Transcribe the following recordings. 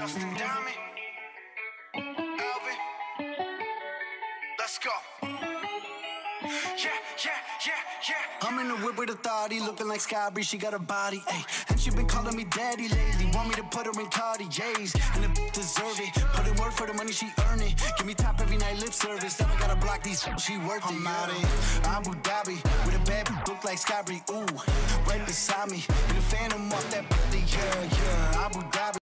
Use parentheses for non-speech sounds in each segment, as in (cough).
Justin Diamond. Alvin. Let's go. Yeah, yeah, yeah, yeah. I'm in the whip with a authority, looking like Skybri, she got a body, ayy. And she been calling me daddy lately, want me to put her in Cartier's. And the deserve it, put in work for the money she earn it. Give me top every night, lip service, never gotta block these, she worth it. I'm out in Abu Dhabi, with a bad look like Skybri, ooh. Right beside me, in the phantom off that, yeah, yeah. Abu Dhabi.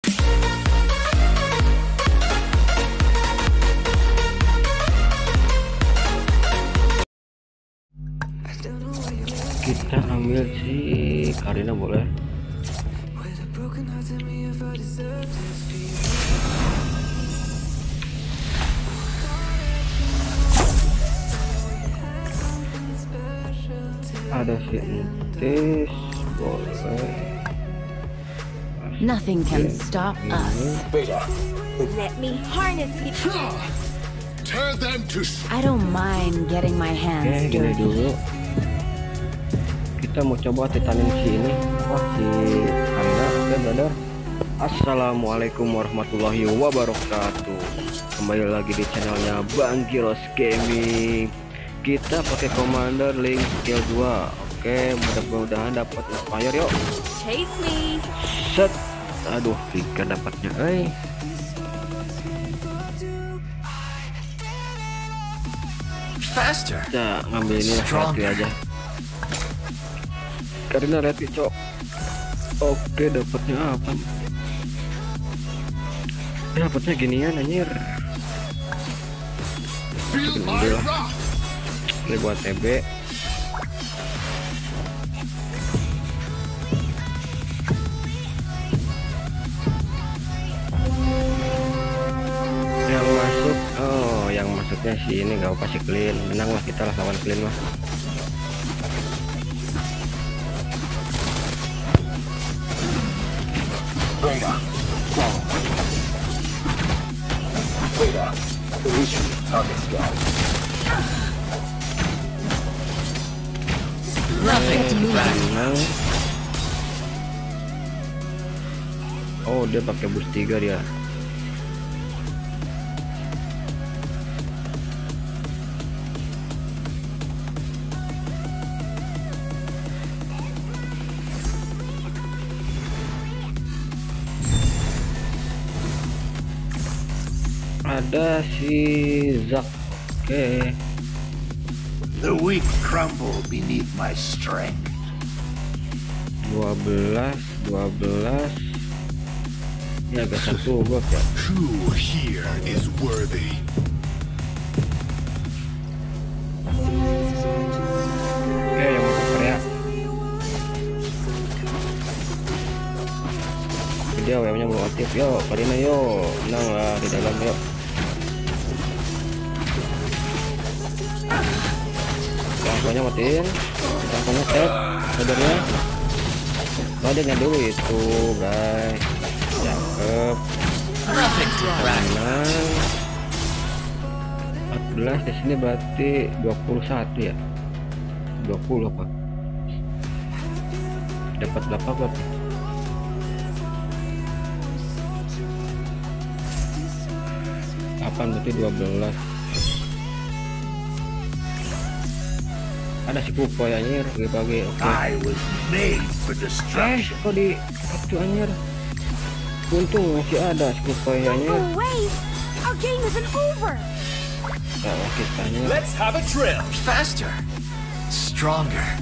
Karina boleh ada si Entis boleh Nothing can stop us. Let me harness you. Tear them to I don't mind getting my hands dirty. Kita mau coba titanin si ini. Wah si Karina oke brother. Assalamualaikum warahmatullahi wabarakatuh. Kembali lagi di channelnya Bang Giros Gaming. Kita pakai commander link skill 2 oke mudah-mudahan dapat inspire yuk. Chase me. set. Aduh tiga dapatnya eh. Faster. kita ngambil ini lah aja karena reti cok oke dapatnya apa dapatnya ginian anjir. My rock. ini buat TB yang masuk oh yang masuknya si ini gak apa sih clean. Menang lah kita lah lawan clean mah dia pakai boost 3 dia. Ada si Zack oke. The weak crumble beneath my strength. 12 12 Who here is worthy? oke yang belum aktif. Yuk Karina yuk menang lah di dalam yuk Langkahnya matiin Langkahnya tap Sadarnya. Oh dia dulu itu guys Cakep Menang 14 di sini berarti 21 ya? 20 apa? Dapat berapa berarti? Kapan berarti 12 ada si kupo ya anjir? Bagi-bagi oke. For eh kok di itu anjir untung masih ada si kupo ya anjir No way. Our game isn't over. Nah, kita anjir Let's have a drill. Faster. Stronger.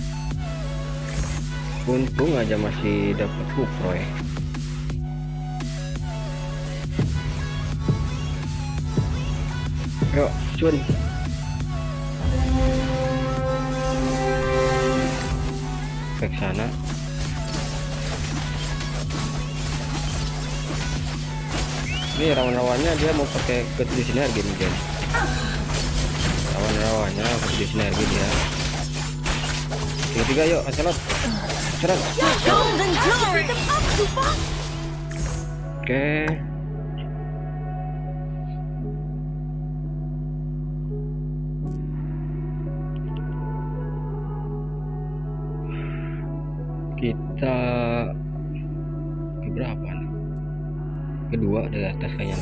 untung aja masih dapat kupo ya yuk cun ke sana ini rawan-rawannya dia mau pakai ke di sinergi nih guys. Rawan-rawannya di sinergi dia tiga tiga yuk acelot up, Supa. oke. Kita kedua dari atas kayaknya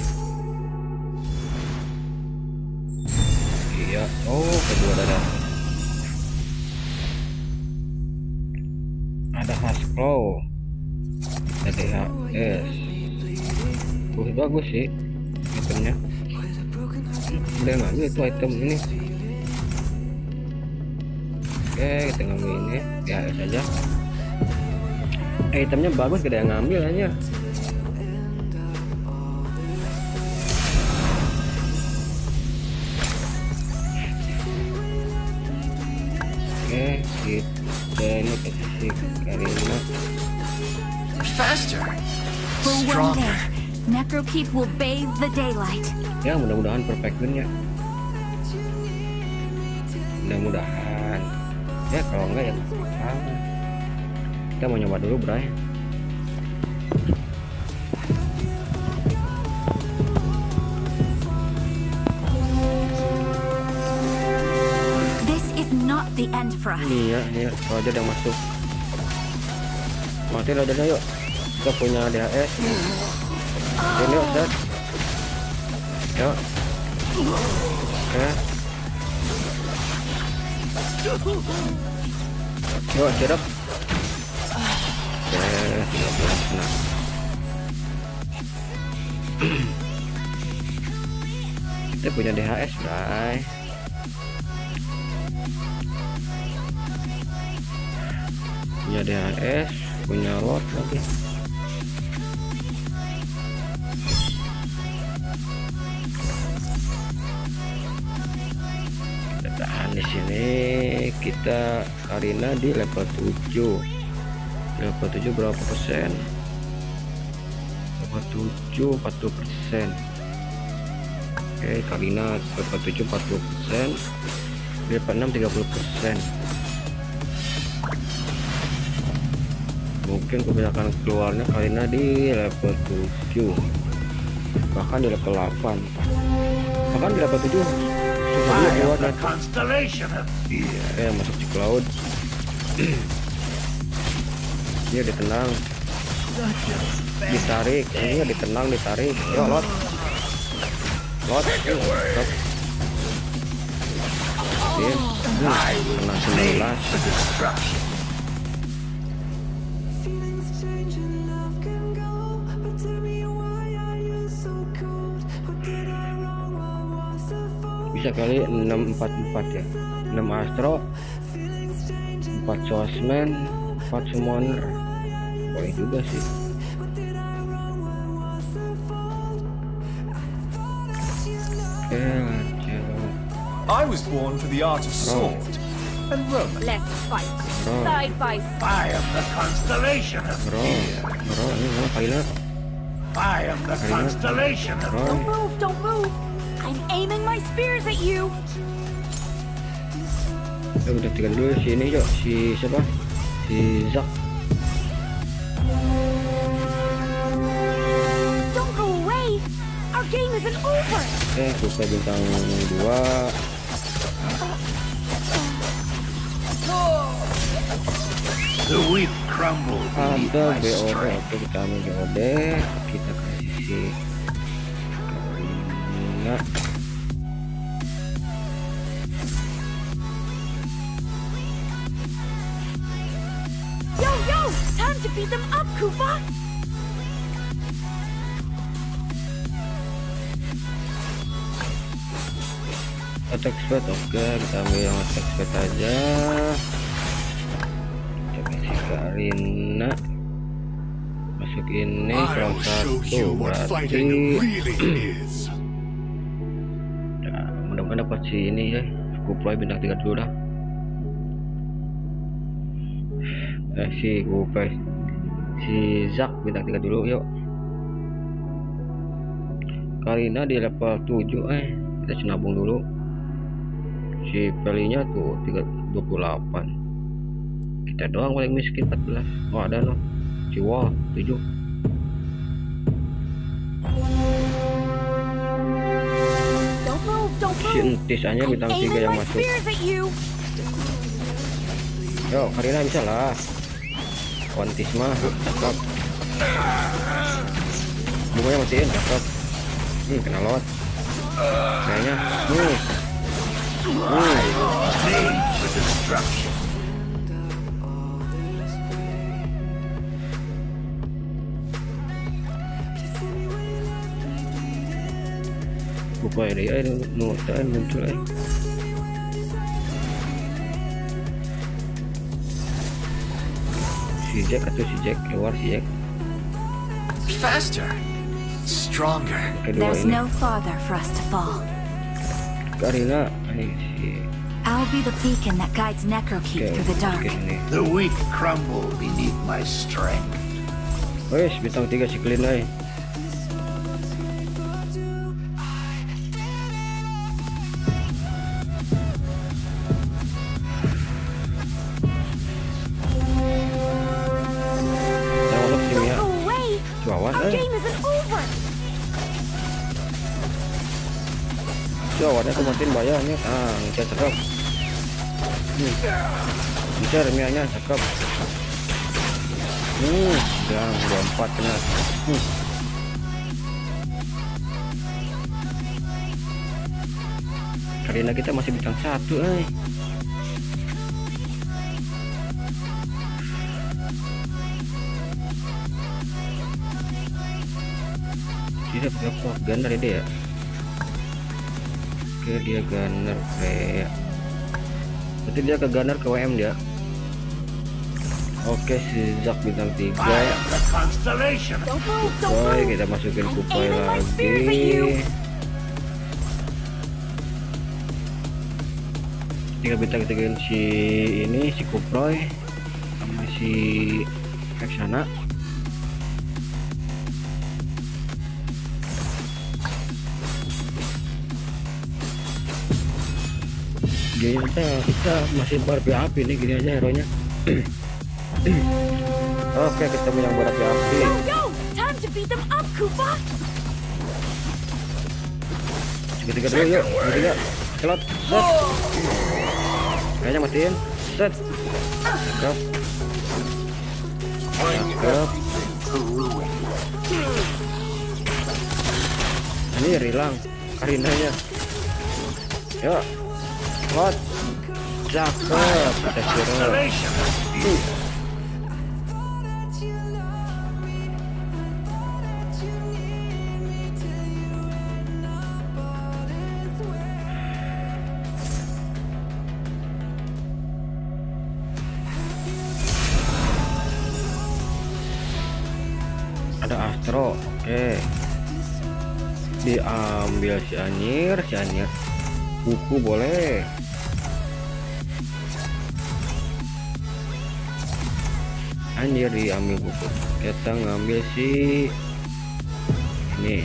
iya. Oh kedua dari atas ada Hasbro. Ada HS bagus bagus sih itemnya. Udah ngambil itu item ini. Oke kita ngambil ini ya saja eh, itemnya bagus ada yang ngambil aja ini kasih Karina Faster. For one Stronger. Necrokeep will bathe the daylight. ya mudah-mudahan perfect win ya mudah-mudahan ya kalau enggak ya kita mau nyoba dulu bray us. iya iya Roger yang masuk. Mati Roger yuk. Kita punya DHS ini yuk set yuk. Oke. Yuk pulang senang (clears throat) kita punya DHS bray punya DHS punya lot lagi kita tahan di sini. Kita Karina di level 7 level 7 berapa persen? Level 7 40 persen. Oke Karina level 7 40 persen. Level 6 30 persen mungkin kebanyakan keluarnya Karina di level 7 bahkan di level 8 bahkan di level 7 susah juga keluar fear. eh masuk di cloud. Dia ditenang. Ditarik. Ini ditenang ditarik. Yo lot. Lot. Stop Iya, kena 19 bisa kali 644 ya. 6 astro 4 sosmed 4 summoner. Boleh juga sih. I was born for the art of sword and Roman. Let's fight. Side by side. I am the constellation of fear. I am the constellation of. Don't move! Don't move! I'm aiming my spears at you. ya udah tinggal dulu si ini yuk si siapa si Zack Don't go away. Our game isn't over. oke suka bintang 2 The weak crumble beneath ada BOD oke kita ambil BOD kita Karina Yo, yo, time to beat them up, Koopa. attack speed oke kita ambil yang attack speed aja. Kita kasih Karina masuk ini kurang satu berarti dapat si ini ya Kuplay bintang 3 dulu dah. Eh si Kuplay si Zack bintang 3 dulu yuk. Karina di level 7 eh kita senabung dulu. Si Pelinya tuh 3, 28 kita doang paling miskin 14 oh ada loh si Wall 7 si. Entis aja bintang 3 aiming yang masuk. Yo, Karina bisa lah. Wantis mah cakep. bunganya matiin cakep hmm kena lot kayaknya nih hmm. Buka ini ya ini nutan muncul eh si Jack atau si Jack keluar si Jack Faster. Stronger. There's no farther for us to fall. Karina ini si I'll be the beacon that guides Necrokeep Oke, through the dark. The weak crumble beneath my strength. Wes bintang tiga si Clean bisa cakep hmm. Bisa remianya cakep Hmm Dan 24 kena. Hmm. Karena kita masih bintang satu eh. Tidak pakai fork gunner ini ya oke dia gunner kayak berarti dia ke gunner ke WM dia? Oke si Zack bintang 3 I am the constellation. Don't move. Don't Kupai kita masukin kupai lagi. tinggal bintang ketigain si ini si Kuproy sama si Vexana Jadi kita kita masih berapi-api nih gini aja hero nya (clears throat) Oke berapi-api. Beat them up, Koopa. Ketiga dulu yuk. Ketiga Celot Set. Kayaknya matiin. Set. Cakep. Cakep. Ini hilang. Karinanya Yuk Lot Cakep suruh Constellation. Ada Astro Oke. Diambil si Anir Si Anir. Buku boleh Anjir diambil buku Kita ngambil si Ini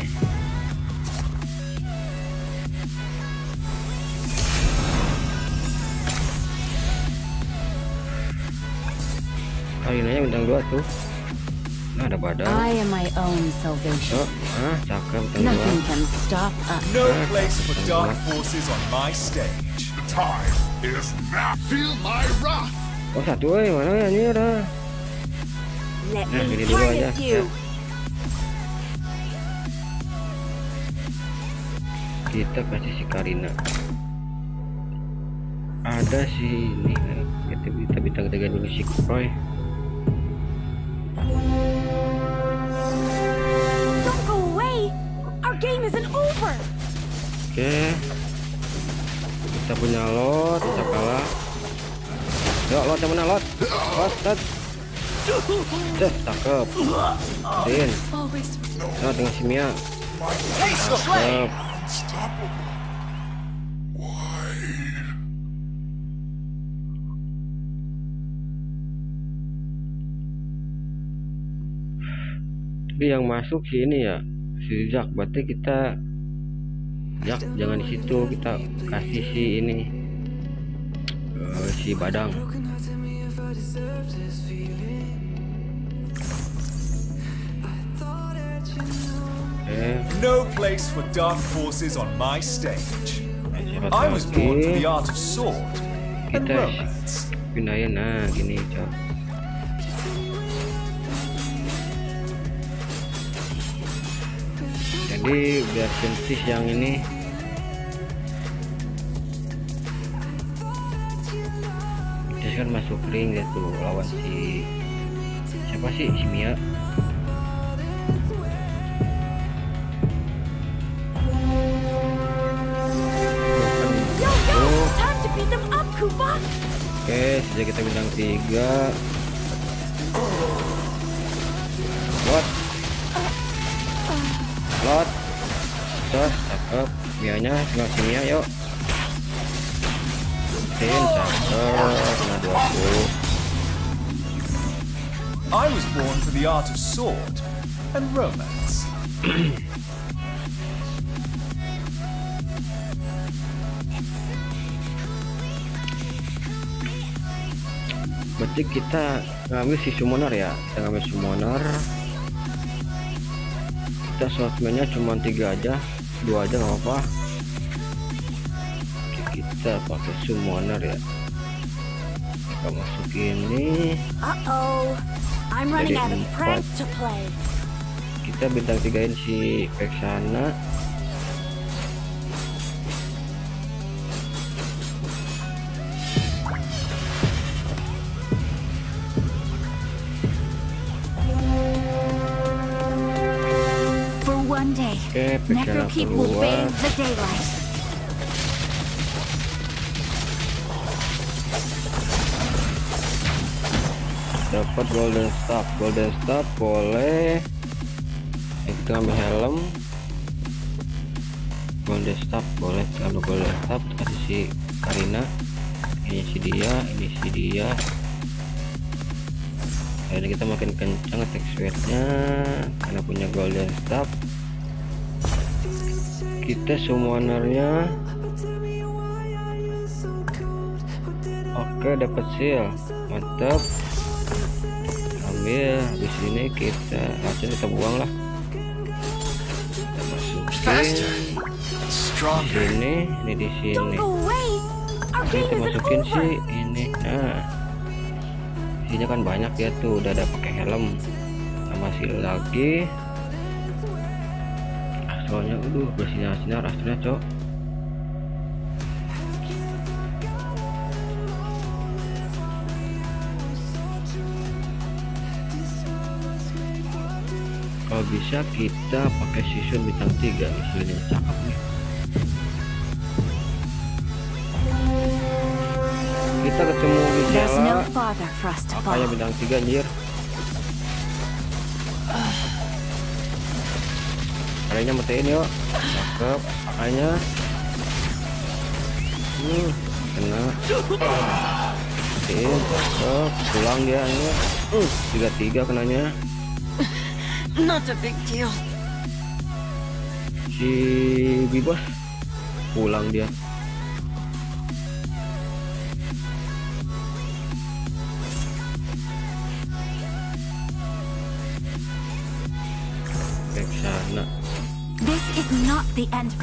Karinanya bintang dua tuh Nah ada badan I am my own salvation. Oh, ah, cakep bintang dua Nothing can stop us. No place for dark forces on my stage. Time is now. Feel my wrath. Oh satu eh mana ya anjir ah. Let Nah, me gini dulu aja. you. Kita kasih si Karina. Ada si ini eh, kita kita bintang tiga dulu si Kuproy. Don't go away. Our game isn't over. Oke. Kita punya lot, kita kalah. Yuk lot yang mana lot? Lot, lot. Cek, cakep. Din. Nah, tinggal si Mia. Cakep. Tapi yang masuk si ini ya, si Zack. Berarti kita Zack jangan di situ kita kasih si ini Eh, si Badang. No place for dark forces on my stage. siapa I was born for the art of sword and romance. pindahin nah gini cok. jadi biar sensis yang ini Terus kan masuk ring gitu lawan si siapa sih si Mia Oke, sejak kita bintang 3 Lot. Lot. Terus, cakep. Mianya, tinggal si Mia yuk Sin, cakep. Nah 20 I was born for the art of sword and romance. (clears throat) Berarti kita ngambil si summoner ya? Kita ngambil summoner Kita swordsman-nya cuma tiga aja dua aja nggak apa-apa. Oke, kita pakai summoner ya. Kita masuk ini. Uh-oh. I'm running out of pranks to play. kita bintang tigain si For oke will keluar bathe the daylight. dapat golden staff golden staff boleh kita ambil helm. Golden staff boleh ambil golden staff kasih si Karina. Ini si dia ini si dia. Ini kita makin kencang attack speednya. Karena punya golden staff kita summonernya oke dapat seal. Mantap. Ambil. Habis ini kita langsung kita buang lah. Kita masukin. Stronger. ini ini di sini. Ini kita masukin sih ini. Nah. Isinya kan banyak ya tuh udah ada pakai helm. Sama seal lagi soalnya aduh bersinar-sinar aslinya cok. Kalau bisa kita pakai season bintang 3 nih season yang cakep nih. Kita ketemu to makanya fall. bintang 3 anjir (sighs) kalinya matiin yuk. Cakep. Makanya hmm, kena. Matiin cakep. Pulang dia ini uh, tiga tiga kenanya. Not a big deal. si Bibos pulang dia the end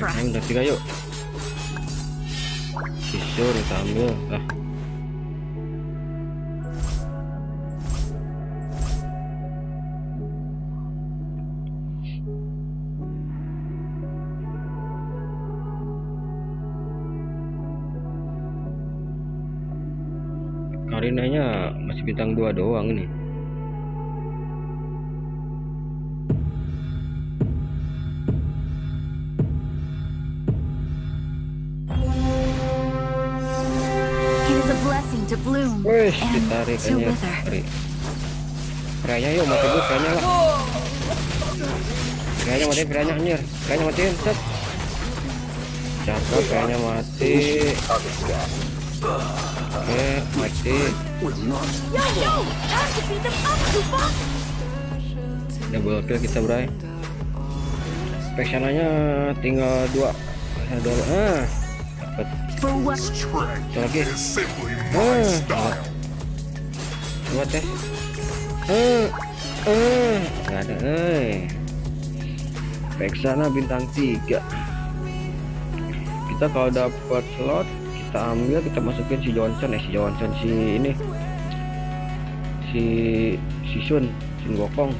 Karinanya masih bintang dua doang ini Wih, ditarik aja. Freya yuk, mati gue Freya lah. Freya mati, Freya anjir. Freya matiin, set. Cakep, Freya mati. Oke, mati. Double kill kita, Bray. Vexananya tinggal dua. Ada ah. Dapat. Satu lagi. Ah. Dua tes. Eh. Eh. Enggak ada, eh. Vexana bintang 3. Kita kalau dapat slot, kita ambil, kita masukin si Johnson, eh si Johnson si ini. Si si Sun, Sun Gokong.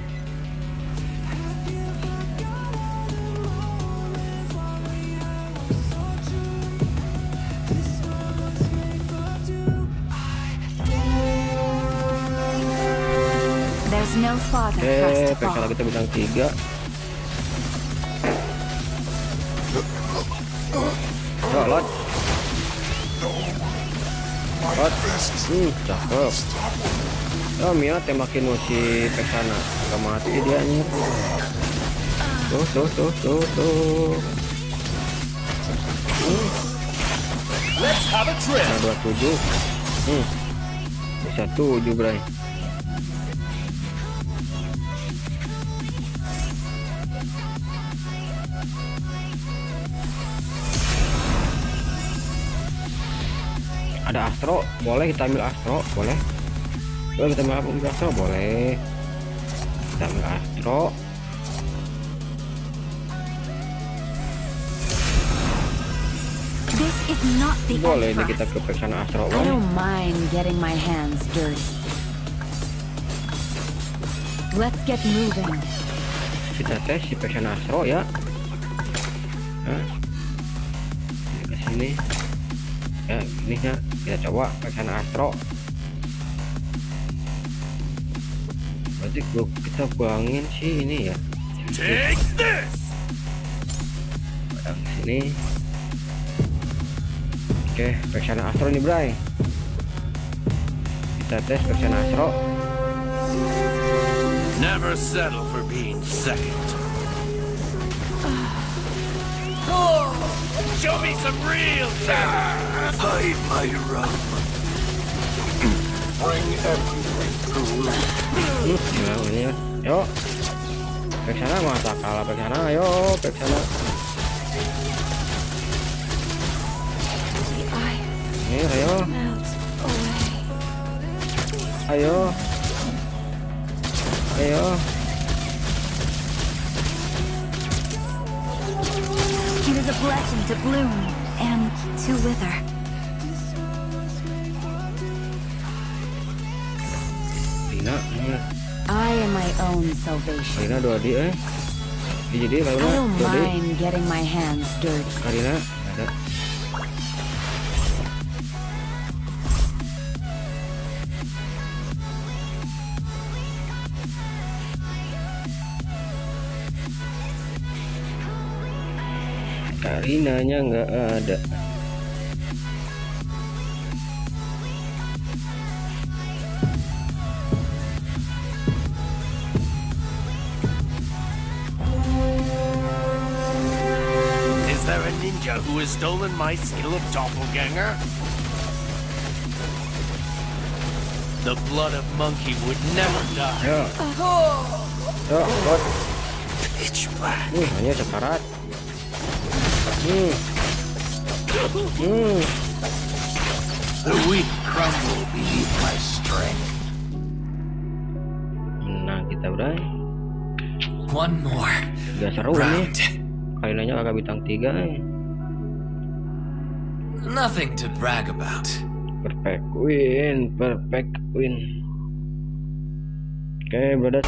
Oke, Vexala fall. kita bintang 3 Yuk, lot Lot Hmm, cakep. Oh, Mia tembakin lu si Vexana Gak mati dia anjir Tuh, tuh, tuh, tuh, tuh. Let's have a trip. Nah, 27 Hmm. Bisa 7, Bray Astro boleh kita ambil Astro boleh. Boleh kita ambil Astro boleh. Kita ambil Astro. Boleh for kita ke Vexana Astro I don't mind getting my hands dirty. Let's get moving. kita tes si Vexana Astro ya? Ini ke sini. Ya ini ya kita coba Vexana Astro. Berarti gua kita buangin sih ini ya. Take this. Padang sini. Oke Vexana Astro nih Bray. Kita tes Vexana Astro. Never settle for being second. Show me some real talent. Hide my rum. Bring everything to Hmm, gimana ini ya? Yuk. Vexana masa kalah Vexana, ayo Vexana. Ini ayo, ayo. Ayo. A blessing to bloom and to wither. I am my own salvation. Lina dua di eh. Di jadi I Lina don't dua di. mind getting my hands dirty. Karina ada. Karinanya nggak ada. Is there a ninja who has stolen my skill of doppelganger? The blood of monkey would never die. Yo. Yo, bot. Pitch black. Nih, hanya sekarat. Hmm. Hmm. The weak crumble beneath my strength. Menang kita, Bray. One more Gak seru nih. round. Kainanya kakak bintang 3 eh. Nothing to brag about. Perfect win, perfect win. Oke, brother.